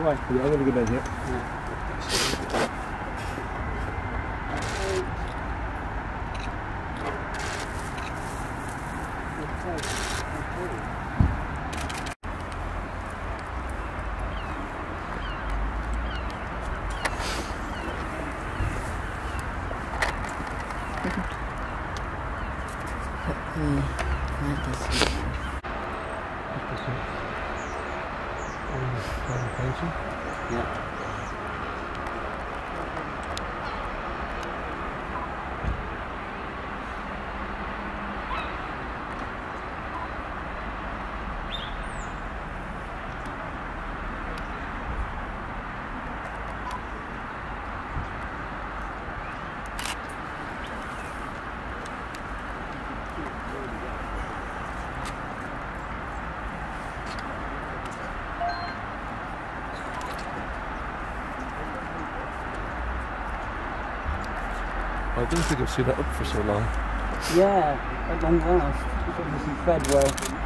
your way? Yeah, I'm going to go down here. Yeah. Yeah. I don't think I've seen it up for so long. Yeah, at long last. It's obviously fed well.